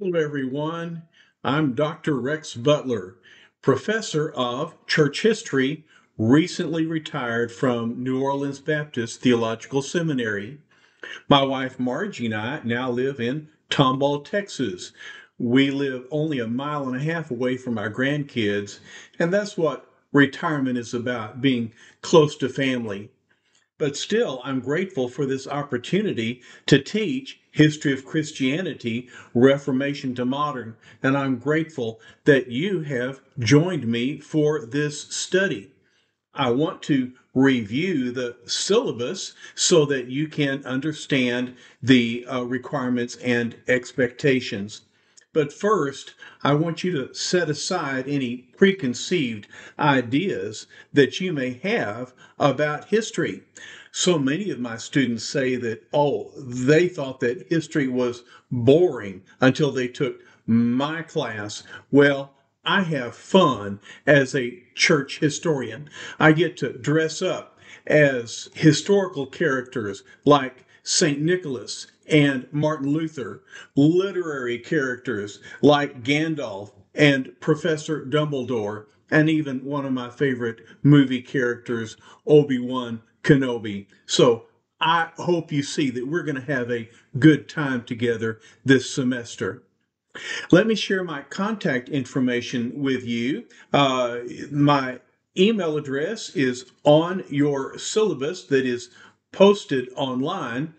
Hello, everyone. I'm Dr. Rex Butler, professor of church history, recently retired from New Orleans Baptist Theological Seminary. My wife Margie and I now live in Tomball, Texas. We live only a mile and a half away from our grandkids, and that's what retirement is about being close to family. But still, I'm grateful for this opportunity to teach history of Christianity, Reformation to modern, and I'm grateful that you have joined me for this study. I want to review the syllabus so that you can understand the uh, requirements and expectations. But first, I want you to set aside any preconceived ideas that you may have about history. So many of my students say that, oh, they thought that history was boring until they took my class. Well, I have fun as a church historian. I get to dress up as historical characters like St. Nicholas and Martin Luther, literary characters like Gandalf and Professor Dumbledore, and even one of my favorite movie characters, Obi Wan Kenobi. So I hope you see that we're going to have a good time together this semester. Let me share my contact information with you. Uh, my email address is on your syllabus that is posted online.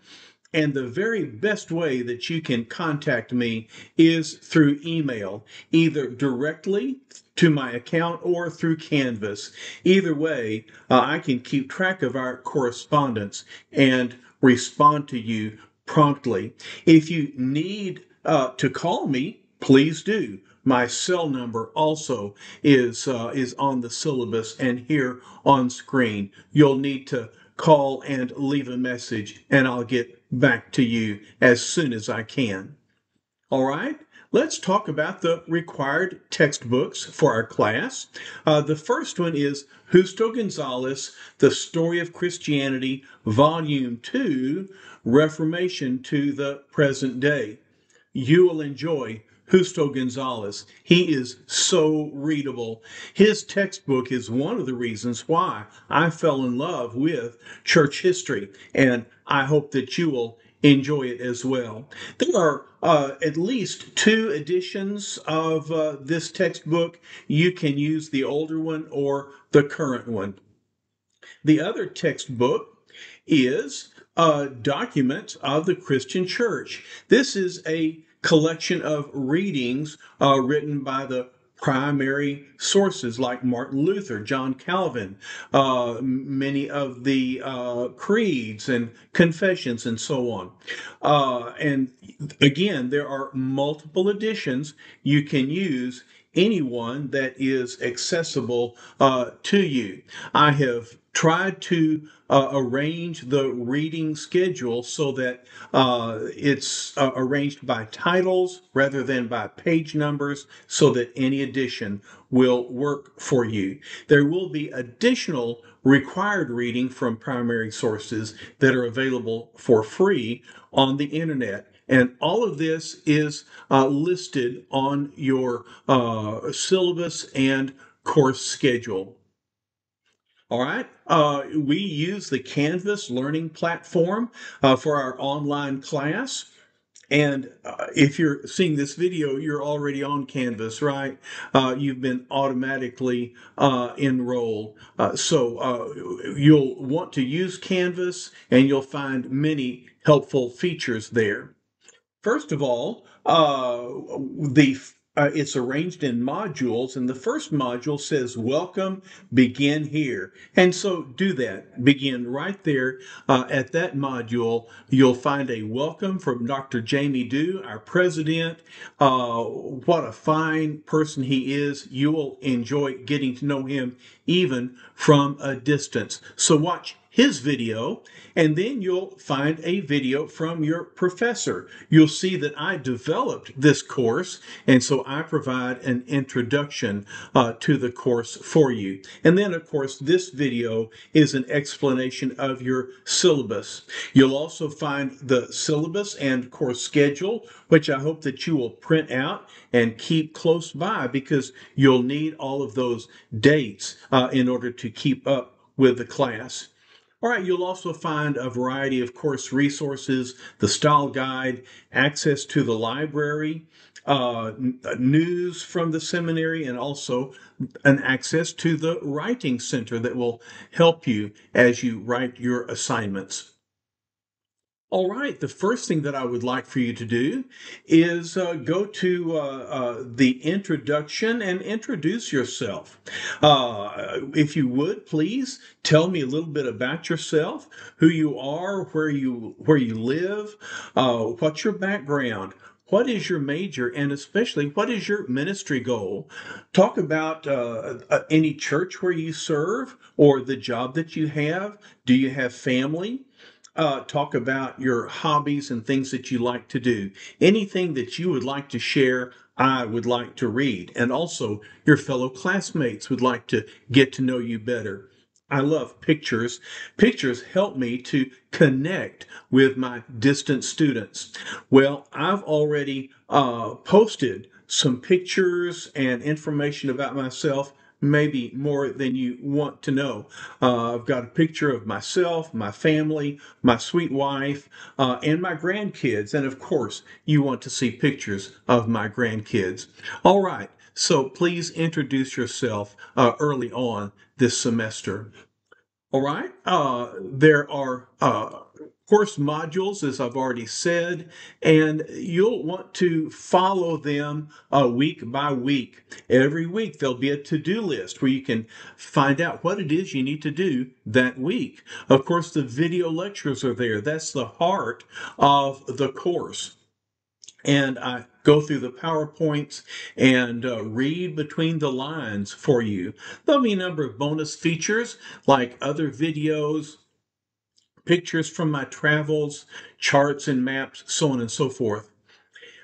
And the very best way that you can contact me is through email, either directly to my account or through Canvas. Either way, uh, I can keep track of our correspondence and respond to you promptly. If you need uh, to call me, please do. My cell number also is uh, is on the syllabus and here on screen. You'll need to call and leave a message, and I'll get back to you as soon as I can. All right. Let's talk about the required textbooks for our class. Uh, the first one is Justo Gonzalez, The Story of Christianity, Volume 2, Reformation to the Present Day. You will enjoy Justo Gonzalez. He is so readable. His textbook is one of the reasons why I fell in love with church history, and I hope that you will enjoy it as well. There are uh, at least two editions of uh, this textbook. You can use the older one or the current one. The other textbook is a document of the Christian church. This is a collection of readings uh, written by the primary sources like Martin Luther, John Calvin, uh, many of the uh, creeds and confessions, and so on. Uh, and again, there are multiple editions you can use. Anyone that is accessible uh, to you. I have tried to uh, arrange the reading schedule so that uh, it's uh, arranged by titles rather than by page numbers so that any edition will work for you. There will be additional required reading from primary sources that are available for free on the internet. And all of this is uh, listed on your uh, syllabus and course schedule. All right. Uh, we use the Canvas learning platform uh, for our online class. And uh, if you're seeing this video, you're already on Canvas, right? Uh, you've been automatically uh, enrolled. Uh, so uh, you'll want to use Canvas and you'll find many helpful features there. First of all, uh, the uh, it's arranged in modules, and the first module says, Welcome, begin here. And so do that. Begin right there uh, at that module. You'll find a welcome from Dr. Jamie Dew, our president. Uh, what a fine person he is. You will enjoy getting to know him even from a distance. So watch his video, and then you'll find a video from your professor. You'll see that I developed this course, and so I provide an introduction uh, to the course for you. And then, of course, this video is an explanation of your syllabus. You'll also find the syllabus and course schedule, which I hope that you will print out and keep close by because you'll need all of those dates uh, in order to keep up with the class. All right, you'll also find a variety of course resources, the style guide, access to the library, uh, news from the seminary, and also an access to the writing center that will help you as you write your assignments. All right, the first thing that I would like for you to do is uh, go to uh, uh, the introduction and introduce yourself. Uh, if you would, please tell me a little bit about yourself, who you are, where you where you live, uh, what's your background, what is your major, and especially what is your ministry goal? Talk about uh, uh, any church where you serve or the job that you have. Do you have family? Uh, talk about your hobbies and things that you like to do. Anything that you would like to share, I would like to read. And also, your fellow classmates would like to get to know you better. I love pictures. Pictures help me to connect with my distant students. Well, I've already uh, posted some pictures and information about myself maybe more than you want to know. Uh, I've got a picture of myself, my family, my sweet wife, uh, and my grandkids. And of course, you want to see pictures of my grandkids. All right, so please introduce yourself uh, early on this semester. All right, uh, there are uh, course modules, as I've already said, and you'll want to follow them uh, week by week. Every week, there'll be a to do list where you can find out what it is you need to do that week. Of course, the video lectures are there. That's the heart of the course. And I go through the PowerPoints and uh, read between the lines for you. There'll be a number of bonus features like other videos, pictures from my travels, charts and maps, so on and so forth.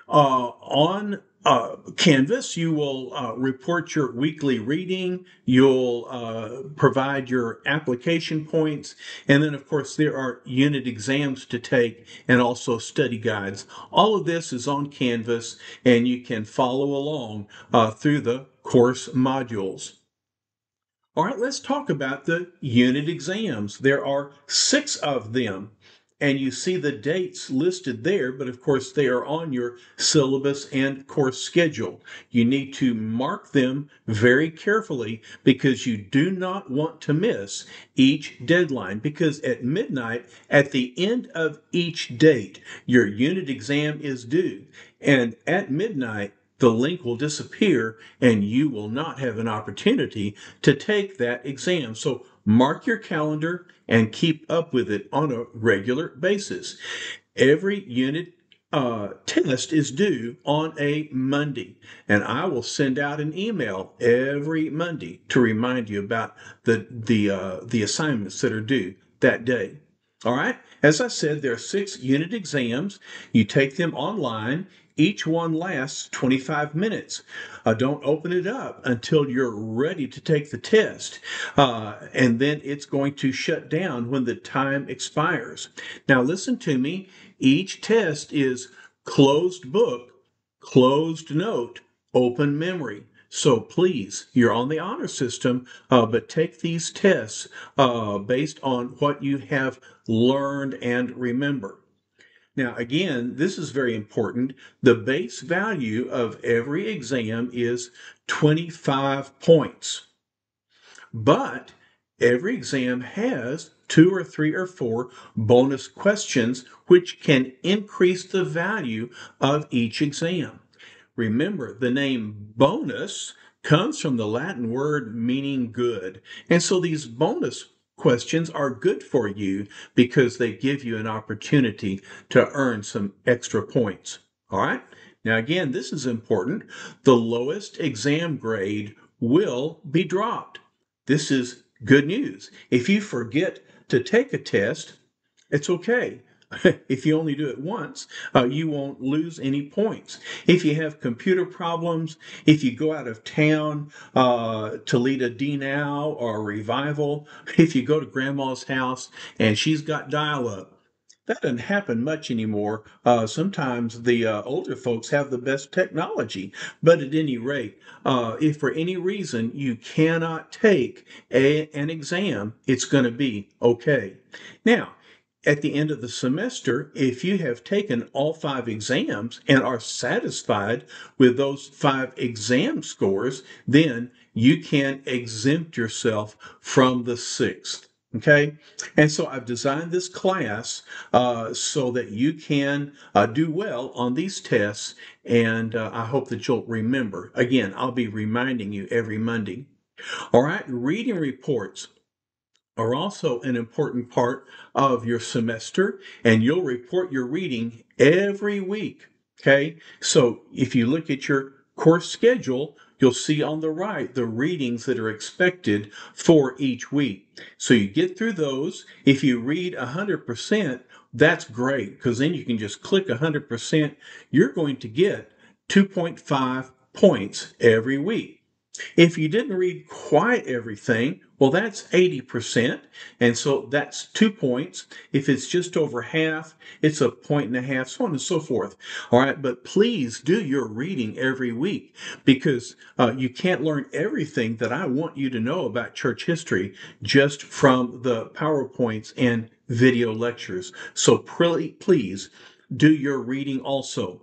Uh, on uh, Canvas, you will uh, report your weekly reading, you'll uh, provide your application points, and then, of course, there are unit exams to take and also study guides. All of this is on Canvas, and you can follow along uh, through the course modules. All right, let's talk about the unit exams. There are six of them, and you see the dates listed there, but of course they are on your syllabus and course schedule. You need to mark them very carefully because you do not want to miss each deadline because at midnight, at the end of each date, your unit exam is due. And at midnight, the link will disappear and you will not have an opportunity to take that exam. So mark your calendar and keep up with it on a regular basis. Every unit uh, test is due on a Monday, and I will send out an email every Monday to remind you about the the uh, the assignments that are due that day. All right. As I said, there are six unit exams. You take them online. Each one lasts 25 minutes. Uh, don't open it up until you're ready to take the test. Uh, and then it's going to shut down when the time expires. Now, listen to me. Each test is closed book, closed note, open memory. So please, you're on the honor system, uh, but take these tests uh, based on what you have learned and remember. Now, again, this is very important. The base value of every exam is 25 points. But every exam has two or three or four bonus questions which can increase the value of each exam. Remember, the name bonus comes from the Latin word meaning good. And so these bonus questions are good for you because they give you an opportunity to earn some extra points. All right. Now, again, this is important. The lowest exam grade will be dropped. This is good news. If you forget to take a test, it's okay. if you only do it once, uh, you won't lose any points. If you have computer problems, if you go out of town uh, to lead a D now or a revival, if you go to grandma's house and she's got dial up, that doesn't happen much anymore. Uh, sometimes the uh, older folks have the best technology, but at any rate, uh, if for any reason you cannot take a, an exam, it's going to be okay. Now, at the end of the semester, if you have taken all five exams and are satisfied with those five exam scores, then you can exempt yourself from the sixth. Okay, and so I've designed this class uh, so that you can uh, do well on these tests, and uh, I hope that you'll remember. Again, I'll be reminding you every Monday. All right, reading reports are also an important part of your semester, and you'll report your reading every week. Okay, so if you look at your course schedule, you'll see on the right the readings that are expected for each week. So you get through those. If you read 100%, that's great because then you can just click 100%. You're going to get 2.5 points every week. If you didn't read quite everything, well, that's 80%. And so that's two points. If it's just over half, it's a point and a half, so on and so forth. All right. But please do your reading every week because uh, you can't learn everything that I want you to know about church history just from the PowerPoints and video lectures. So please do your reading also.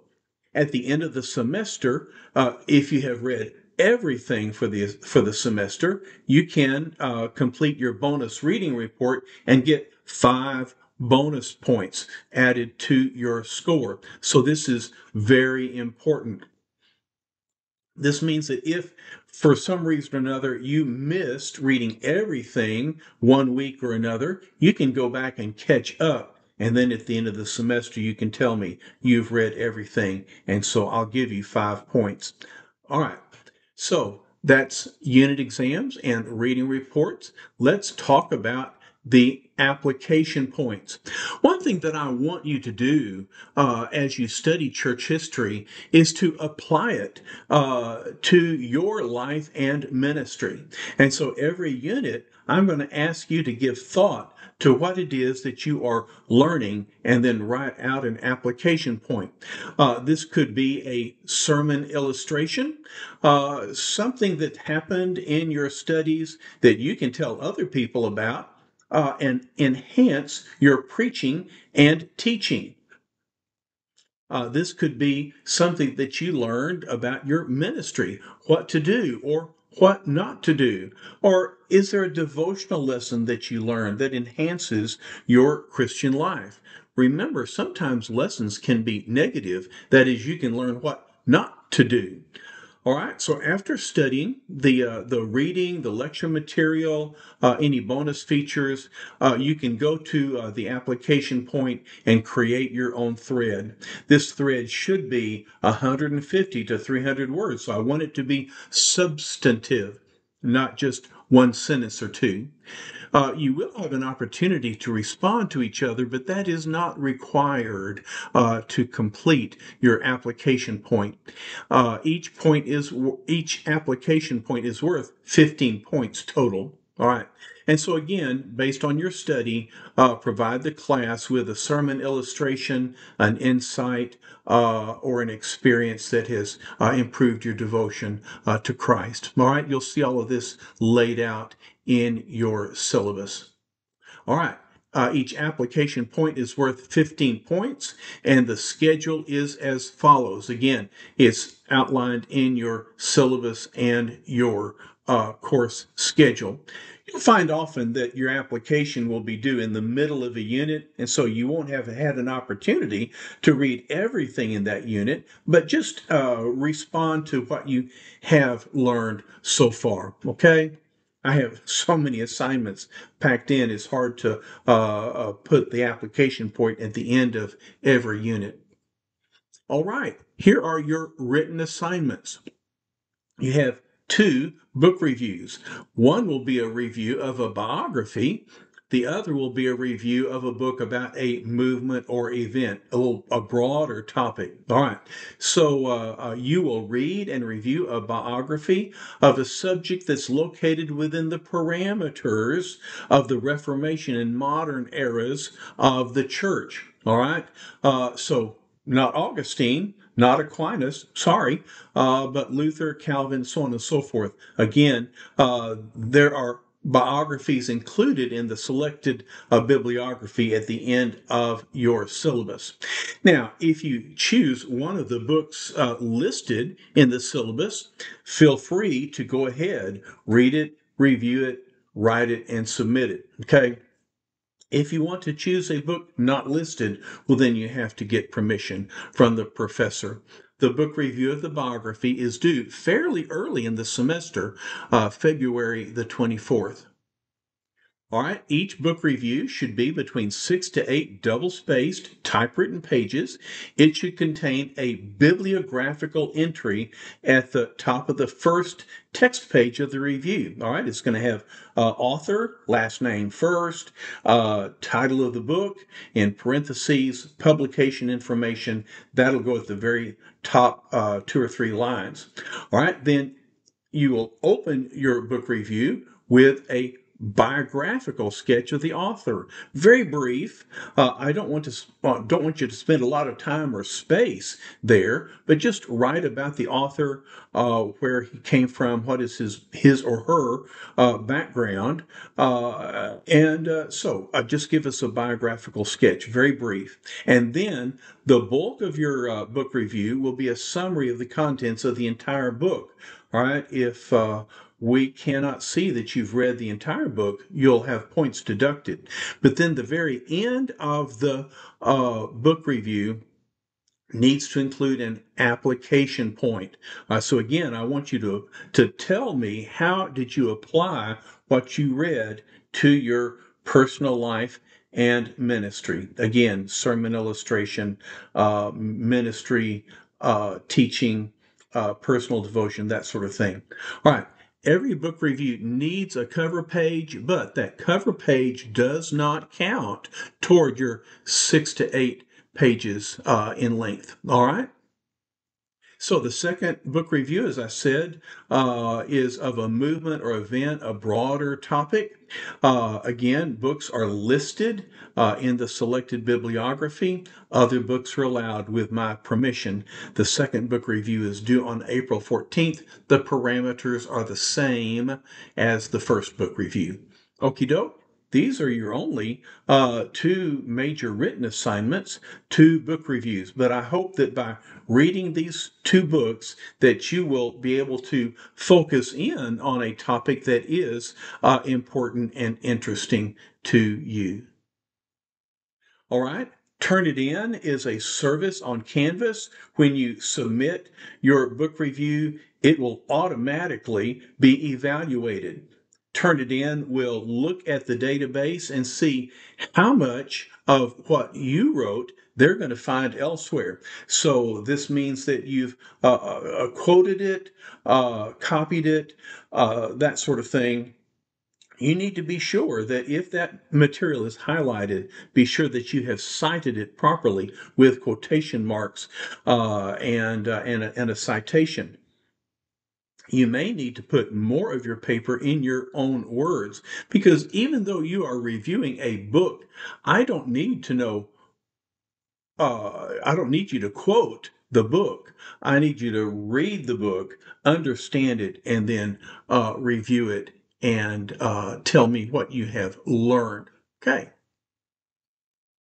At the end of the semester, uh, if you have read everything for the for the semester, you can uh, complete your bonus reading report and get five bonus points added to your score. So this is very important. This means that if for some reason or another you missed reading everything one week or another, you can go back and catch up. And then at the end of the semester, you can tell me you've read everything. And so I'll give you five points. All right. So that's unit exams and reading reports. Let's talk about the application points. One thing that I want you to do uh, as you study church history is to apply it uh, to your life and ministry. And so every unit, I'm going to ask you to give thought to what it is that you are learning and then write out an application point. Uh, this could be a sermon illustration, uh, something that happened in your studies that you can tell other people about uh, and enhance your preaching and teaching. Uh, this could be something that you learned about your ministry, what to do or what not to do? Or is there a devotional lesson that you learn that enhances your Christian life? Remember, sometimes lessons can be negative. That is, you can learn what not to do. All right. So after studying the uh, the reading, the lecture material, uh, any bonus features, uh, you can go to uh, the application point and create your own thread. This thread should be 150 to 300 words. So I want it to be substantive, not just one sentence or two. Uh, you will have an opportunity to respond to each other, but that is not required uh, to complete your application point. Uh, each point is each application point is worth 15 points total. All right. And so, again, based on your study, uh, provide the class with a sermon illustration, an insight, uh, or an experience that has uh, improved your devotion uh, to Christ. All right, you'll see all of this laid out in your syllabus. All right. Uh, each application point is worth 15 points, and the schedule is as follows. Again, it's outlined in your syllabus and your uh, course schedule. You'll find often that your application will be due in the middle of a unit, and so you won't have had an opportunity to read everything in that unit, but just uh, respond to what you have learned so far. Okay? I have so many assignments packed in, it's hard to uh, uh, put the application point at the end of every unit. All right, here are your written assignments. You have two book reviews. One will be a review of a biography The other will be a review of a book about a movement or event, a little a broader topic. All right. So uh, uh, you will read and review a biography of a subject that's located within the parameters of the Reformation and modern eras of the church. All right. Uh, so not Augustine, not Aquinas, sorry, uh, but Luther, Calvin, so on and so forth. Again, uh, there are biographies included in the selected uh, bibliography at the end of your syllabus. Now, if you choose one of the books uh, listed in the syllabus, feel free to go ahead, read it, review it, write it, and submit it. Okay. If you want to choose a book not listed, well, then you have to get permission from the professor. The book review of the biography is due fairly early in the semester, uh, February the 24th. All right, each book review should be between six to eight double spaced typewritten pages. It should contain a bibliographical entry at the top of the first text page of the review. All right, it's going to have uh, author, last name first, uh, title of the book, in parentheses, publication information. That'll go at the very top uh, two or three lines. All right, then you will open your book review with a biographical sketch of the author. Very brief. Uh, I don't want to uh, don't want you to spend a lot of time or space there, but just write about the author, uh, where he came from, what is his his or her uh, background, uh, and uh, so just give us a biographical sketch, very brief, and then the bulk of your book review will be a summary of the contents of the entire book. All right, if we cannot see that you've read the entire book, you'll have points deducted. But then the very end of the uh, book review needs to include an application point. Uh, so again, I want you to, to tell me how did you apply what you read to your personal life and ministry. Again, sermon illustration, uh, ministry, uh, teaching, uh, personal devotion, that sort of thing. All right. Every book review needs a cover page, but that cover page does not count toward your six to eight pages uh, in length. All right. So the second book review, as I said, uh, is of a movement or event, a broader topic. Uh, again, books are listed uh, in the selected bibliography. Other books are allowed with my permission. The second book review is due on April 14th. The parameters are the same as the first book review. Okie doke these are your only uh, two major written assignments, two book reviews. But I hope that by reading these two books, that you will be able to focus in on a topic that is uh, important and interesting to you. All right. Turnitin is a service on Canvas. When you submit your book review, it will automatically be evaluated. Turnitin will look at the database and see how much of what you wrote they're going to find elsewhere. So this means that you've uh, uh, quoted it, uh, copied it, uh, that sort of thing. You need to be sure that if that material is highlighted, be sure that you have cited it properly with quotation marks uh, and, uh, and, a, and a citation you may need to put more of your paper in your own words because even though you are reviewing a book, I don't need to know, uh, I don't need you to quote the book. I need you to read the book, understand it, and then uh, review it and uh, tell me what you have learned. Okay.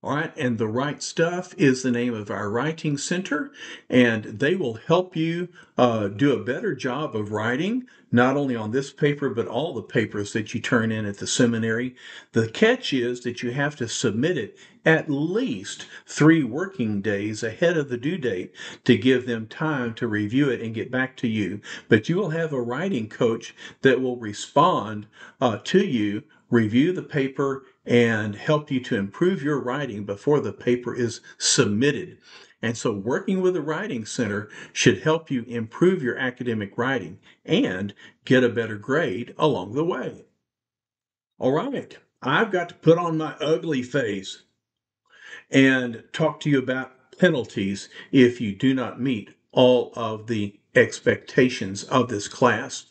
All right, and the right stuff is the name of our writing center, and they will help you uh, do a better job of writing, not only on this paper, but all the papers that you turn in at the seminary. The catch is that you have to submit it at least three working days ahead of the due date to give them time to review it and get back to you. But you will have a writing coach that will respond uh, to you, review the paper, and help you to improve your writing before the paper is submitted. And so, working with the Writing Center should help you improve your academic writing and get a better grade along the way. All right. I've got to put on my ugly face and talk to you about penalties if you do not meet all of the expectations of this class.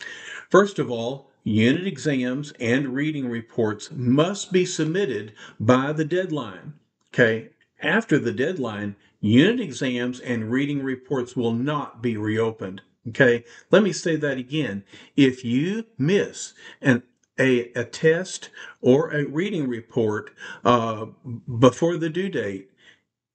First of all, unit exams and reading reports must be submitted by the deadline. Okay, after the deadline, unit exams and reading reports will not be reopened. Okay, let me say that again. If you miss an a, a test or a reading report uh, before the due date,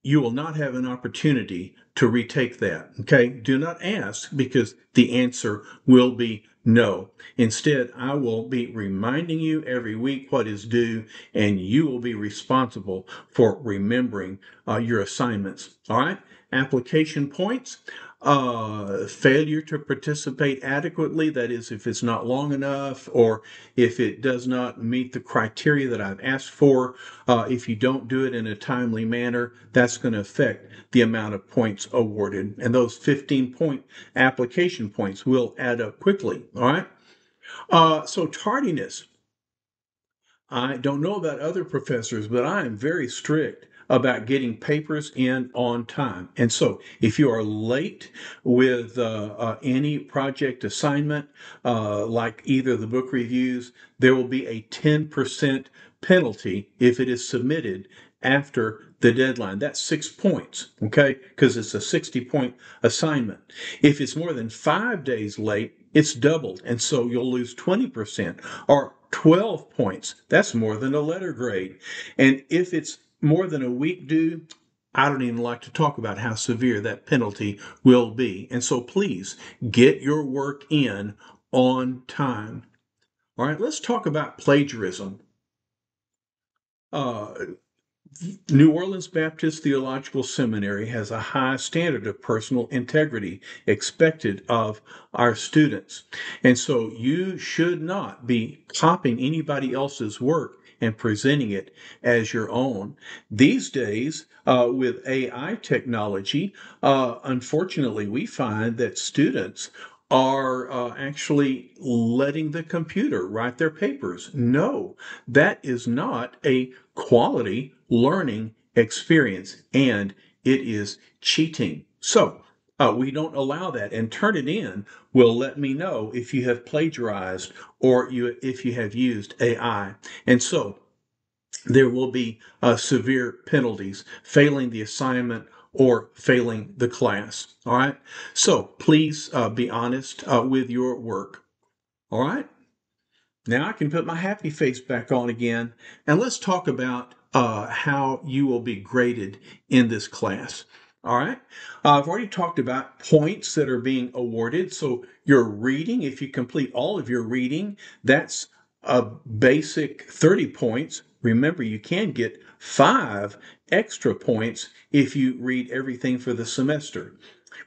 you will not have an opportunity to retake that. Okay. Do not ask because the answer will be no. Instead, I will be reminding you every week what is due, and you will be responsible for remembering uh, your assignments. All right. Application points uh, failure to participate adequately, that is, if it's not long enough or if it does not meet the criteria that I've asked for, uh, if you don't do it in a timely manner, that's going to affect the amount of points awarded. And those 15 point application points will add up quickly. All right. Uh, so, tardiness. I don't know about other professors, but I am very strict about getting papers in on time. And so, if you are late with uh, uh, any project assignment, uh, like either the book reviews, there will be a 10% penalty if it is submitted after the deadline. That's six points, okay? Because it's a 60 point assignment. If it's more than five days late, it's doubled. And so you'll lose 20% or 12 points. That's more than a letter grade. And if it's more than a week due, I don't even like to talk about how severe that penalty will be. And so please get your work in on time. All right, let's talk about plagiarism. Uh, New Orleans Baptist Theological Seminary has a high standard of personal integrity expected of our students. And so you should not be copying anybody else's work and presenting it as your own. These days, uh, with AI technology, uh, unfortunately, we find that students are uh, actually letting the computer write their papers. No, that is not a quality learning experience and it is cheating. So, uh, we don't allow that and turn it Turnitin will let me know if you have plagiarized or you if you have used AI. And so there will be uh, severe penalties, failing the assignment or failing the class. All right. So please uh, be honest uh, with your work. All right. Now I can put my happy face back on again and let's talk about uh, how you will be graded in this class. All right. Uh, I've already talked about points that are being awarded. So your reading, if you complete all of your reading, that's a basic 30 points. Remember, you can get five extra points if you read everything for the semester.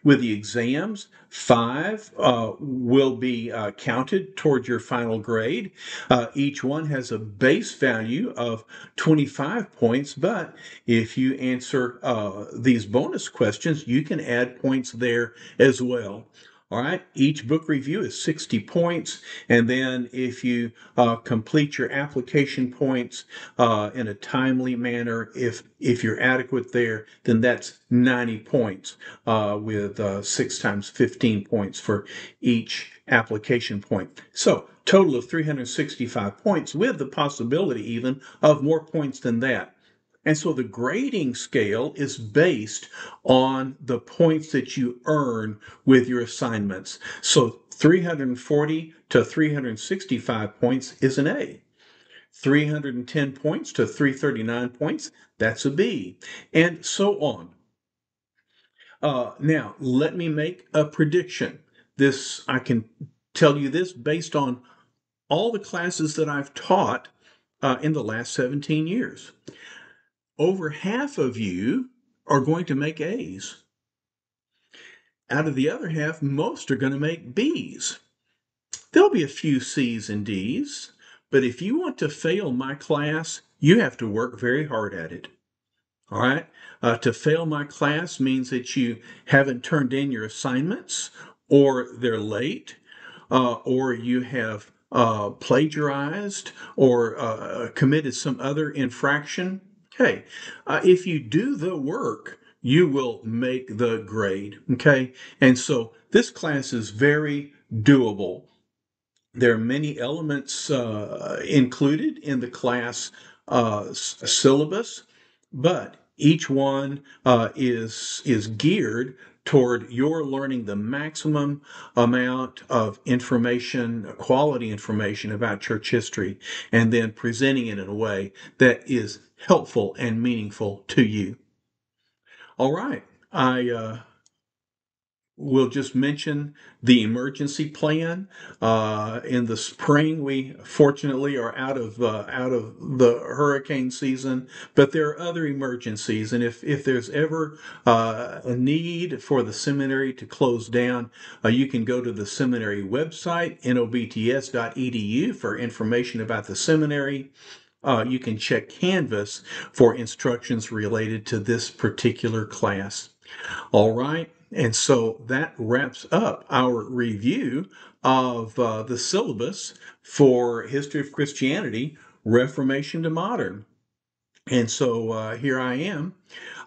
With the exams, five uh, will be uh, counted toward your final grade. Uh, each one has a base value of 25 points, but if you answer uh, these bonus questions, you can add points there as well. All right, each book review is 60 points. And then if you uh, complete your application points uh, in a timely manner, if, if you're adequate there, then that's 90 points uh, with uh, six times 15 points for each application point. So total of 365 points with the possibility even of more points than that. And so the grading scale is based on the points that you earn with your assignments. So 340 to 365 points is an A. 310 points to 339 points, that's a B, and so on. Uh, now, let me make a prediction. This, I can tell you this based on all the classes that I've taught uh, in the last 17 years over half of you are going to make A's. Out of the other half, most are going to make B's. There'll be a few C's and D's, but if you want to fail my class, you have to work very hard at it. All right? Uh, to fail my class means that you haven't turned in your assignments, or they're late, uh, or you have uh, plagiarized or uh, committed some other infraction, hey, uh, if you do the work, you will make the grade. Okay. And so this class is very doable. There are many elements uh, included in the class uh, syllabus, but each one uh, is is geared toward your learning the maximum amount of information, quality information about church history, and then presenting it in a way that is helpful and meaningful to you. All right, I uh, We'll just mention the emergency plan. Uh, in the spring, we fortunately are out of uh, out of the hurricane season, but there are other emergencies, and if if there's ever uh, a need for the seminary to close down, uh, you can go to the seminary website nobts.edu for information about the seminary. Uh, you can check Canvas for instructions related to this particular class. All right. And so that wraps up our review of uh, the syllabus for History of Christianity, Reformation to Modern. And so uh, here I am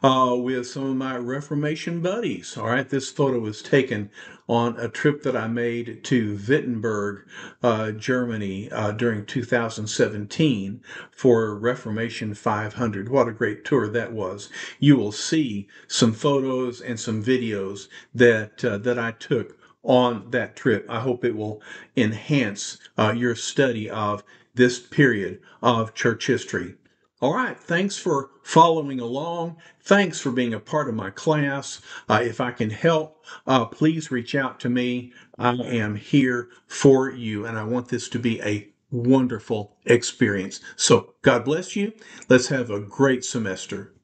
uh, with some of my Reformation buddies. All right, this photo was taken on a trip that I made to Wittenberg, uh, Germany uh, during 2017 for Reformation 500. What a great tour that was. You will see some photos and some videos that, uh, that I took on that trip. I hope it will enhance uh, your study of this period of church history. All right, thanks for following along. Thanks for being a part of my class. Uh, if I can help, uh, please reach out to me. I am here for you, and I want this to be a wonderful experience. So, God bless you. Let's have a great semester.